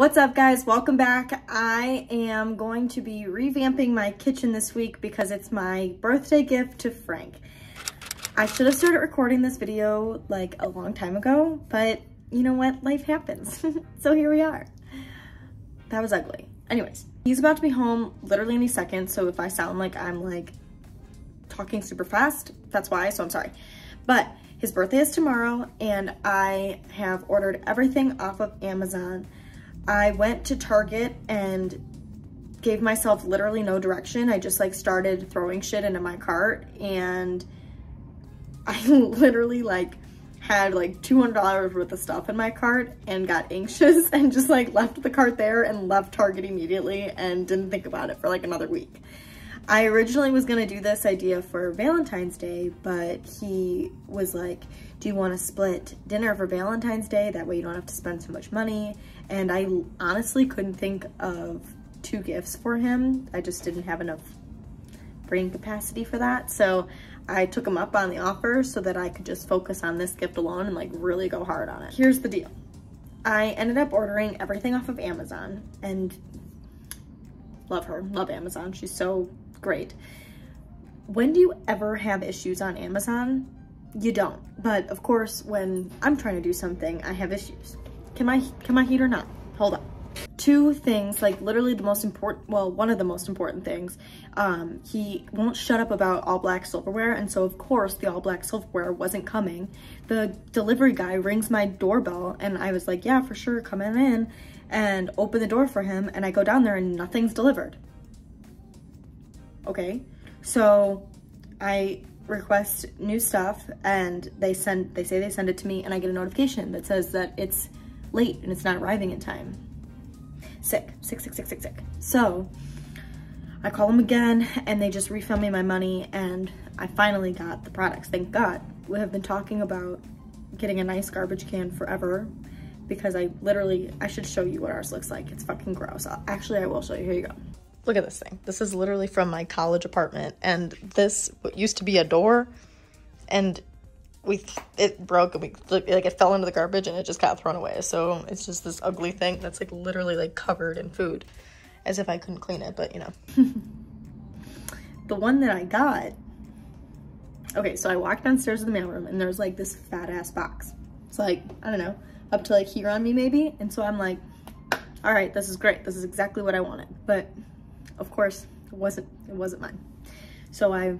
What's up guys? Welcome back. I am going to be revamping my kitchen this week because it's my birthday gift to Frank. I should have started recording this video like a long time ago, but you know what? Life happens. so here we are. That was ugly. Anyways, he's about to be home literally any second, so if I sound like I'm like talking super fast, that's why, so I'm sorry. But his birthday is tomorrow and I have ordered everything off of Amazon. I went to Target and gave myself literally no direction. I just like started throwing shit into my cart and I literally like had like $200 worth of stuff in my cart and got anxious and just like left the cart there and left Target immediately and didn't think about it for like another week. I originally was gonna do this idea for Valentine's Day, but he was like, do you wanna split dinner for Valentine's Day? That way you don't have to spend so much money. And I honestly couldn't think of two gifts for him. I just didn't have enough brain capacity for that. So I took him up on the offer so that I could just focus on this gift alone and like really go hard on it. Here's the deal. I ended up ordering everything off of Amazon and love her, love Amazon. She's so great. When do you ever have issues on Amazon? You don't. But of course, when I'm trying to do something, I have issues. Can my, can my heater not? Hold up. Two things, like literally the most important, well, one of the most important things, um, he won't shut up about all black silverware. And so of course the all black silverware wasn't coming. The delivery guy rings my doorbell and I was like, yeah, for sure, come in and open the door for him. And I go down there and nothing's delivered okay? So I request new stuff and they send, they say they send it to me and I get a notification that says that it's late and it's not arriving in time. Sick, sick, sick, sick, sick, sick. So I call them again and they just refund me my money and I finally got the products, thank God. We have been talking about getting a nice garbage can forever because I literally, I should show you what ours looks like. It's fucking gross. Actually, I will show you. Here you go. Look at this thing. This is literally from my college apartment. And this used to be a door and we it broke and we like it fell into the garbage and it just got thrown away. So it's just this ugly thing that's like literally like covered in food as if I couldn't clean it, but you know. the one that I got, okay, so I walked downstairs to the mailroom and there's like this fat ass box. It's like, I don't know, up to like here on me maybe. And so I'm like, all right, this is great. This is exactly what I wanted. But of course, it wasn't, it wasn't mine. So I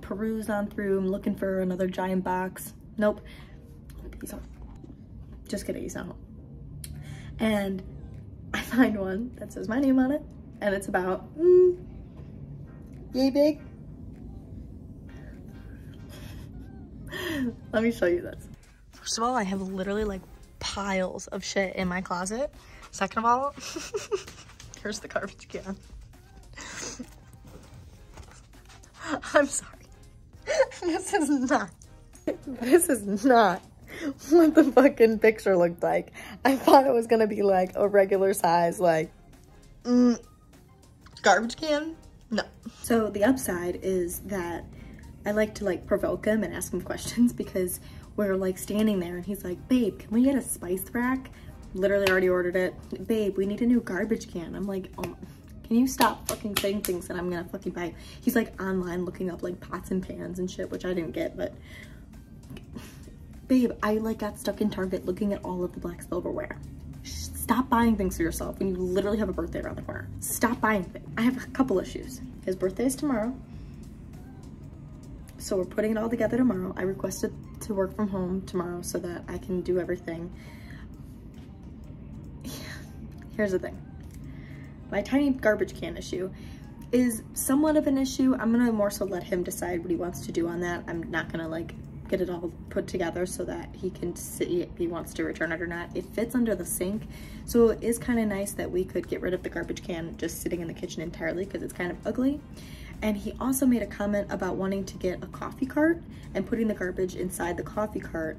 perused on through, I'm looking for another giant box. Nope, he's home. Just kidding, he's not home. And I find one that says my name on it, and it's about, mm, yay big. Let me show you this. First of all, I have literally like piles of shit in my closet. Second of all, here's the garbage can. I'm sorry. this is not, this is not what the fucking picture looked like. I thought it was gonna be like a regular size, like, mm, garbage can. No. So the upside is that I like to like provoke him and ask him questions because we're like standing there and he's like, babe, can we get a spice rack? Literally already ordered it. Babe, we need a new garbage can. I'm like, oh, can you stop fucking saying things that I'm gonna fucking buy? He's like online looking up like pots and pans and shit, which I didn't get, but babe, I like got stuck in Target looking at all of the black silverware. Stop buying things for yourself when you literally have a birthday around the corner. Stop buying things. I have a couple issues. His birthday is tomorrow. So we're putting it all together tomorrow. I requested to work from home tomorrow so that I can do everything. Here's the thing my tiny garbage can issue is somewhat of an issue. I'm gonna more so let him decide what he wants to do on that. I'm not gonna like get it all put together so that he can see if he wants to return it or not. It fits under the sink, so it is kind of nice that we could get rid of the garbage can just sitting in the kitchen entirely because it's kind of ugly. And he also made a comment about wanting to get a coffee cart and putting the garbage inside the coffee cart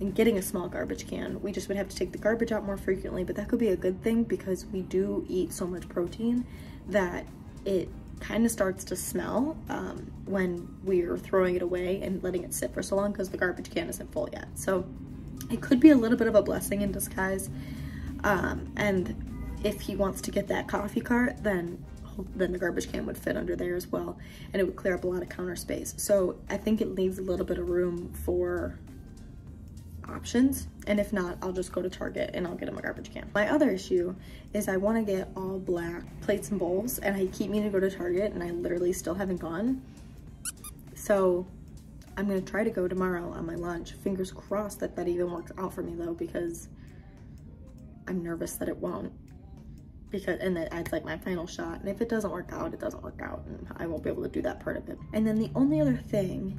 and getting a small garbage can. We just would have to take the garbage out more frequently, but that could be a good thing because we do eat so much protein that it kind of starts to smell um, when we're throwing it away and letting it sit for so long because the garbage can isn't full yet. So it could be a little bit of a blessing in disguise. Um, and if he wants to get that coffee cart, then then the garbage can would fit under there as well and it would clear up a lot of counter space. So I think it leaves a little bit of room for options and if not I'll just go to Target and I'll get him a garbage can. My other issue is I want to get all black plates and bowls and I keep meaning to go to Target and I literally still haven't gone. So I'm gonna try to go tomorrow on my lunch. Fingers crossed that that even works out for me though because I'm nervous that it won't because and that adds like my final shot and if it doesn't work out it doesn't work out and I won't be able to do that part of it and then the only other thing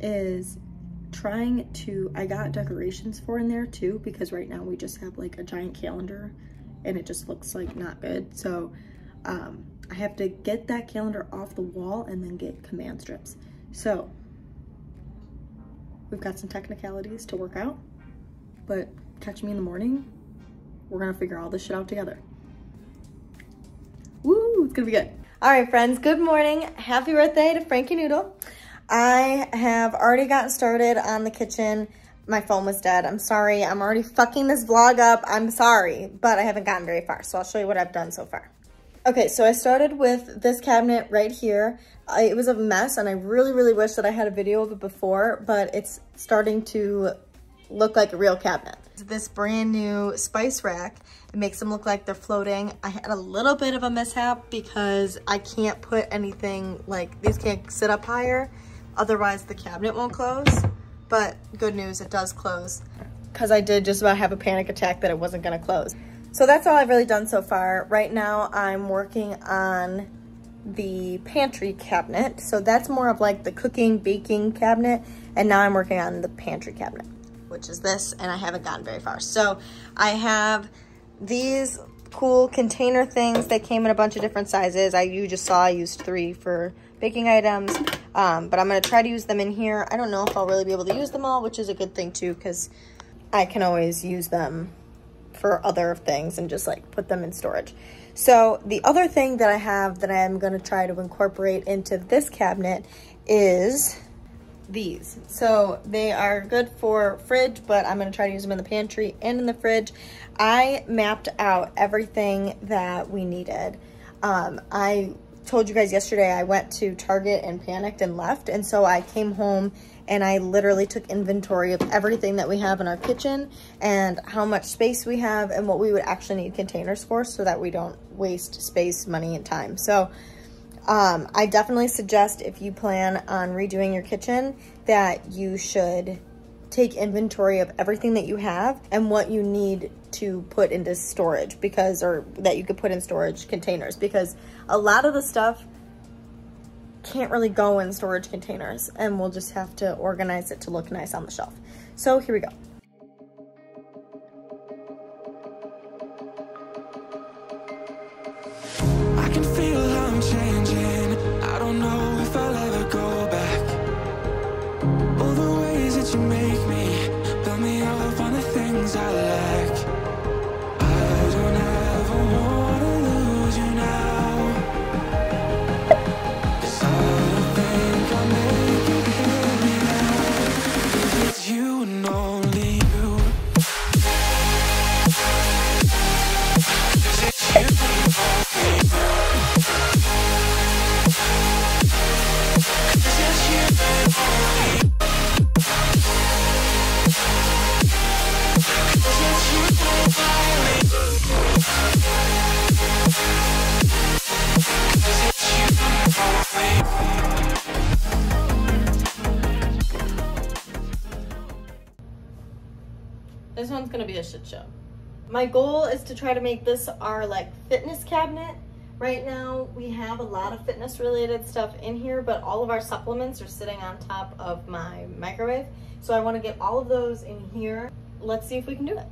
is trying to I got decorations for in there too because right now we just have like a giant calendar and it just looks like not good so um, I have to get that calendar off the wall and then get command strips so we've got some technicalities to work out but catch me in the morning we're gonna figure all this shit out together Woo, it's gonna be good. All right, friends, good morning. Happy birthday to Frankie Noodle. I have already gotten started on the kitchen. My phone was dead. I'm sorry. I'm already fucking this vlog up. I'm sorry, but I haven't gotten very far. So I'll show you what I've done so far. Okay, so I started with this cabinet right here. I, it was a mess and I really, really wish that I had a video of it before, but it's starting to look like a real cabinet. This brand new spice rack it makes them look like they're floating. I had a little bit of a mishap because I can't put anything like, these can't sit up higher. Otherwise the cabinet won't close. But good news, it does close. Because I did just about have a panic attack that it wasn't gonna close. So that's all I've really done so far. Right now I'm working on the pantry cabinet. So that's more of like the cooking, baking cabinet. And now I'm working on the pantry cabinet, which is this, and I haven't gotten very far. So I have these cool container things that came in a bunch of different sizes. I you just saw I used three for baking items, um, but I'm going to try to use them in here. I don't know if I'll really be able to use them all, which is a good thing too, because I can always use them for other things and just like put them in storage. So the other thing that I have that I'm going to try to incorporate into this cabinet is these. So they are good for fridge, but I'm gonna try to use them in the pantry and in the fridge. I mapped out everything that we needed. Um, I told you guys yesterday I went to Target and panicked and left. And so I came home and I literally took inventory of everything that we have in our kitchen and how much space we have and what we would actually need containers for so that we don't waste space, money, and time. So um, I definitely suggest if you plan on redoing your kitchen that you should take inventory of everything that you have and what you need to put into storage because, or that you could put in storage containers because a lot of the stuff can't really go in storage containers and we'll just have to organize it to look nice on the shelf. So here we go. This one's gonna be a shit show. My goal is to try to make this our like fitness cabinet. Right now we have a lot of fitness related stuff in here, but all of our supplements are sitting on top of my microwave. So I wanna get all of those in here. Let's see if we can do it.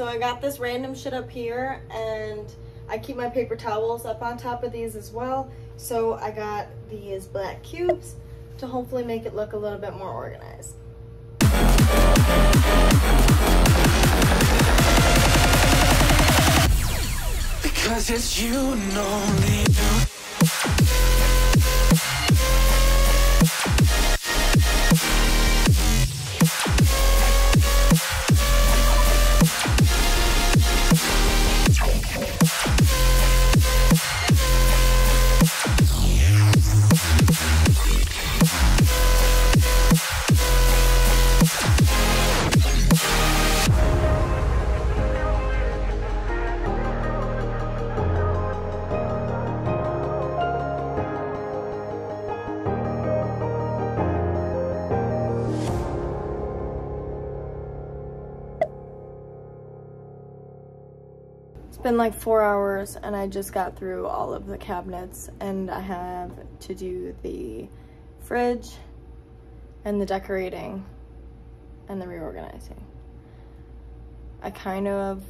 So I got this random shit up here and I keep my paper towels up on top of these as well. So I got these black cubes to hopefully make it look a little bit more organized. Because it's you and only you. Been like four hours and I just got through all of the cabinets and I have to do the fridge and the decorating and the reorganizing. I kind of,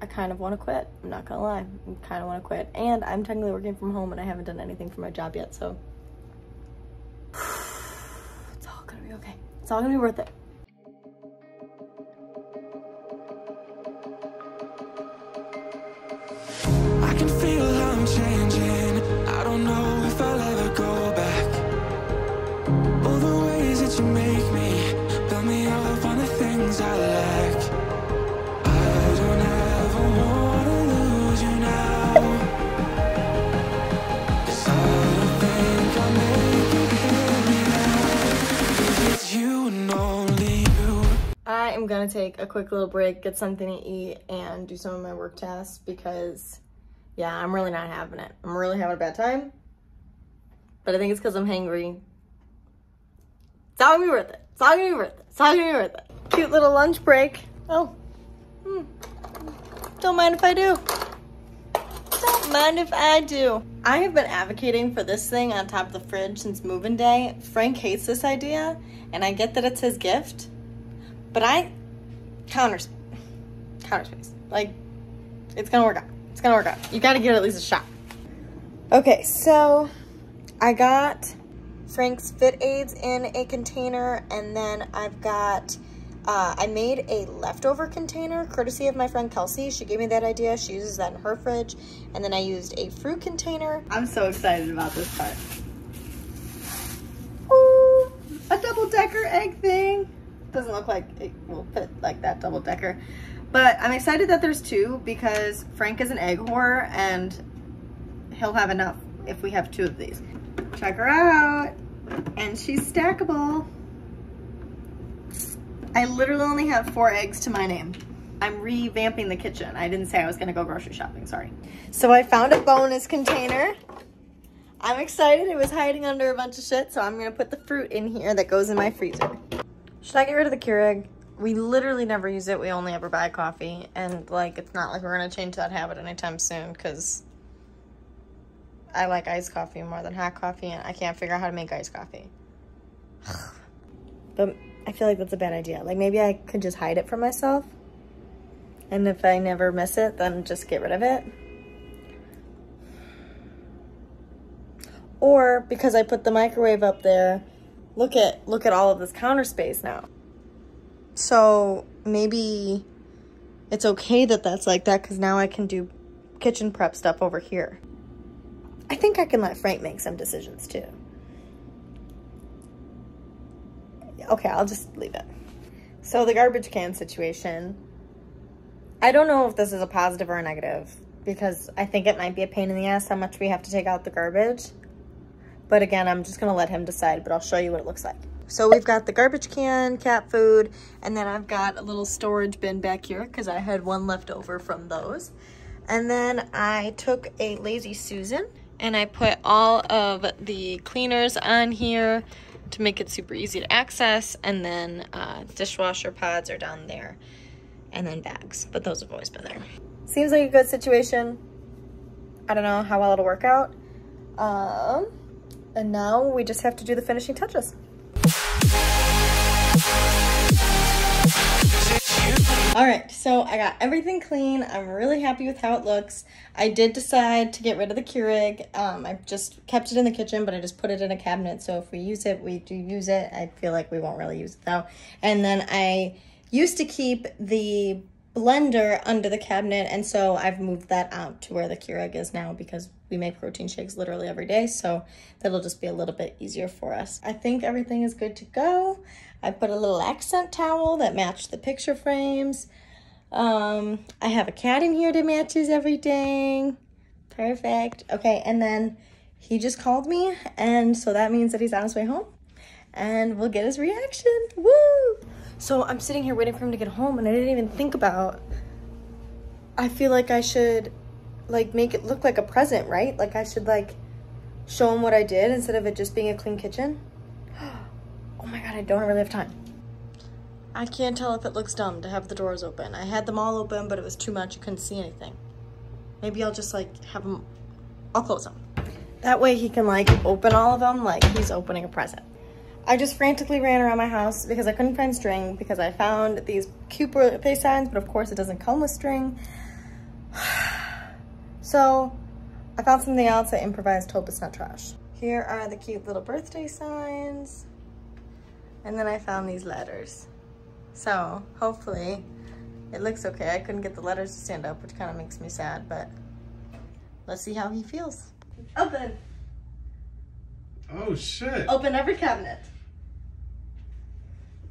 I kind of want to quit. I'm not gonna lie. I kind of want to quit. And I'm technically working from home and I haven't done anything for my job yet, so it's all gonna be okay. It's all gonna be worth it. Am gonna take a quick little break, get something to eat, and do some of my work tasks because, yeah, I'm really not having it. I'm really having a bad time. But I think it's because I'm hangry. It's all gonna be worth it. It's all gonna be worth it. It's all gonna be worth it. Cute little lunch break. Oh, hmm. Don't mind if I do. Don't mind if I do. I have been advocating for this thing on top of the fridge since moving day. Frank hates this idea, and I get that it's his gift. But I counter counter space. Like it's gonna work out. It's gonna work out. You gotta give it at least a shot. Okay, so I got Frank's FitAids in a container, and then I've got uh, I made a leftover container courtesy of my friend Kelsey. She gave me that idea. She uses that in her fridge, and then I used a fruit container. I'm so excited about this part. Doesn't look like it will fit like that double decker. But I'm excited that there's two because Frank is an egg whore and he'll have enough if we have two of these. Check her out. And she's stackable. I literally only have four eggs to my name. I'm revamping the kitchen. I didn't say I was gonna go grocery shopping, sorry. So I found a bonus container. I'm excited. It was hiding under a bunch of shit, so I'm gonna put the fruit in here that goes in my freezer. Should I get rid of the Keurig? We literally never use it. We only ever buy coffee. And, like, it's not like we're going to change that habit anytime soon because I like iced coffee more than hot coffee, and I can't figure out how to make iced coffee. but I feel like that's a bad idea. Like, maybe I could just hide it from myself. And if I never miss it, then just get rid of it. Or because I put the microwave up there, look at look at all of this counter space now. So maybe it's okay that that's like that because now I can do kitchen prep stuff over here. I think I can let Frank make some decisions too. Okay, I'll just leave it. So the garbage can situation, I don't know if this is a positive or a negative because I think it might be a pain in the ass how much we have to take out the garbage. But again, I'm just gonna let him decide, but I'll show you what it looks like. So we've got the garbage can, cat food, and then I've got a little storage bin back here because I had one left over from those. And then I took a Lazy Susan and I put all of the cleaners on here to make it super easy to access. And then uh, dishwasher pods are down there and then bags, but those have always been there. Seems like a good situation. I don't know how well it'll work out. Um, and now we just have to do the finishing touches. All right, so I got everything clean. I'm really happy with how it looks. I did decide to get rid of the Keurig. Um, I just kept it in the kitchen, but I just put it in a cabinet. So if we use it, we do use it. I feel like we won't really use it though. And then I used to keep the blender under the cabinet, and so I've moved that out to where the Keurig is now because we make protein shakes literally every day, so that'll just be a little bit easier for us. I think everything is good to go. I put a little accent towel that matched the picture frames. Um, I have a cat in here that matches everything. Perfect. Okay, and then he just called me, and so that means that he's on his way home, and we'll get his reaction. Woo! So I'm sitting here waiting for him to get home, and I didn't even think about. I feel like I should, like, make it look like a present, right? Like I should like show him what I did instead of it just being a clean kitchen. Oh my god, I don't really have time. I can't tell if it looks dumb to have the doors open. I had them all open, but it was too much. You couldn't see anything. Maybe I'll just like have them, I'll close them. That way he can like open all of them like he's opening a present. I just frantically ran around my house because I couldn't find string because I found these cute birthday signs, but of course it doesn't come with string. So I found something else I improvised, hope it's not trash. Here are the cute little birthday signs. And then I found these letters. So hopefully it looks okay. I couldn't get the letters to stand up, which kind of makes me sad, but let's see how he feels. Open. Oh shit. Open every cabinet.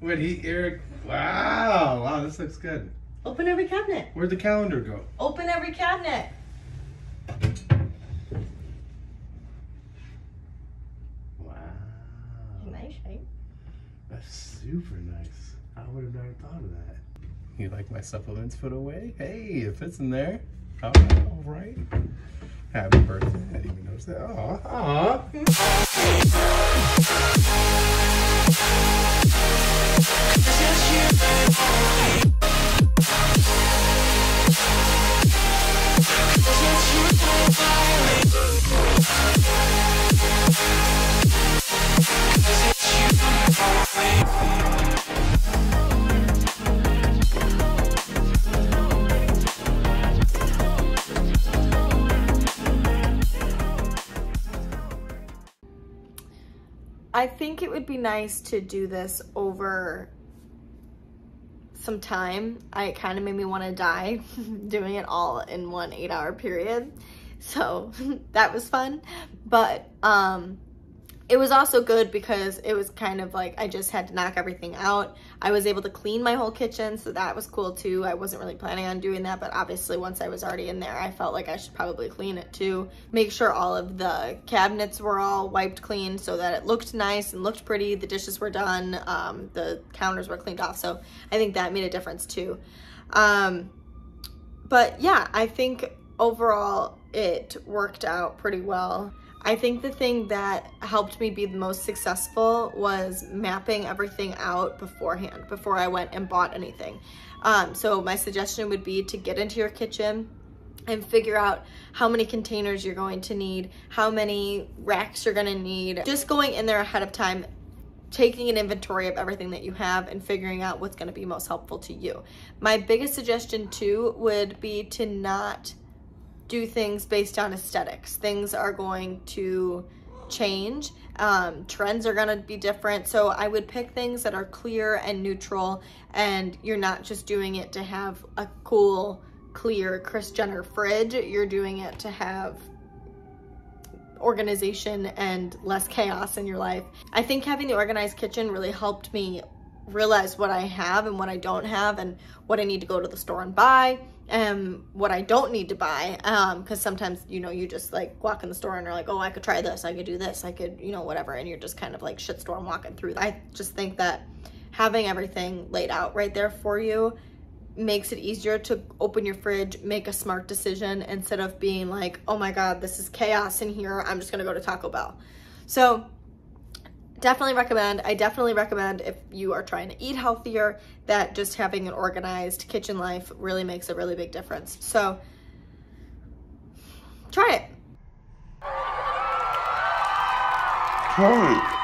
Wait, he Eric. Wow. Wow, this looks good. Open every cabinet. Where'd the calendar go? Open every cabinet. Wow. Nice, right? That's super nice. I would have never thought of that. You like my supplements put away? Hey, it fits in there. Oh, all right, all right. Happy birthday. I didn't even notice that. Aw, aw. It would be nice to do this over some time. I kind of made me want to die doing it all in one eight hour period. So that was fun. But um, it was also good because it was kind of like I just had to knock everything out. I was able to clean my whole kitchen, so that was cool too. I wasn't really planning on doing that, but obviously once I was already in there, I felt like I should probably clean it too. Make sure all of the cabinets were all wiped clean so that it looked nice and looked pretty. The dishes were done, um, the counters were cleaned off, so I think that made a difference too. Um, but yeah, I think overall it worked out pretty well. I think the thing that helped me be the most successful was mapping everything out beforehand, before I went and bought anything. Um, so my suggestion would be to get into your kitchen and figure out how many containers you're going to need, how many racks you're gonna need. Just going in there ahead of time, taking an inventory of everything that you have and figuring out what's gonna be most helpful to you. My biggest suggestion too would be to not do things based on aesthetics. Things are going to change. Um, trends are gonna be different. So I would pick things that are clear and neutral and you're not just doing it to have a cool, clear Kris Jenner fridge. You're doing it to have organization and less chaos in your life. I think having the organized kitchen really helped me realize what I have and what I don't have and what I need to go to the store and buy and what I don't need to buy. Um, cause sometimes, you know, you just like walk in the store and you're like, oh, I could try this. I could do this. I could, you know, whatever. And you're just kind of like shitstorm walking through. I just think that having everything laid out right there for you makes it easier to open your fridge, make a smart decision instead of being like, oh my God, this is chaos in here. I'm just gonna go to Taco Bell. So definitely recommend, I definitely recommend if you are trying to eat healthier, that just having an organized kitchen life really makes a really big difference. So try it. Try it.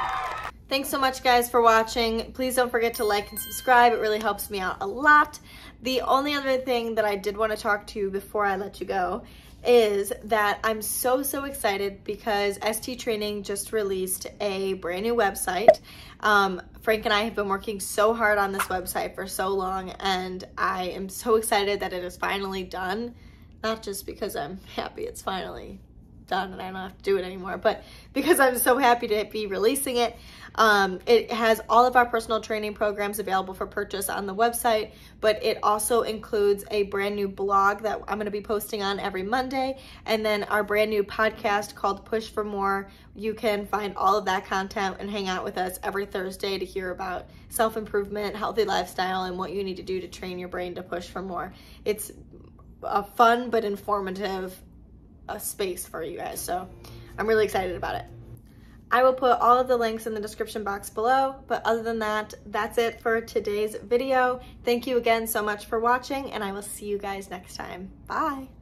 Thanks so much guys for watching. Please don't forget to like and subscribe. It really helps me out a lot. The only other thing that I did want to talk to you before I let you go is that I'm so, so excited because ST Training just released a brand new website. Um, Frank and I have been working so hard on this website for so long and I am so excited that it is finally done. Not just because I'm happy it's finally done and I don't have to do it anymore, but because I'm so happy to be releasing it. Um, it has all of our personal training programs available for purchase on the website, but it also includes a brand new blog that I'm going to be posting on every Monday, and then our brand new podcast called Push for More. You can find all of that content and hang out with us every Thursday to hear about self improvement, healthy lifestyle, and what you need to do to train your brain to push for more. It's a fun but informative a space for you guys. So I'm really excited about it. I will put all of the links in the description box below, but other than that, that's it for today's video. Thank you again so much for watching, and I will see you guys next time. Bye!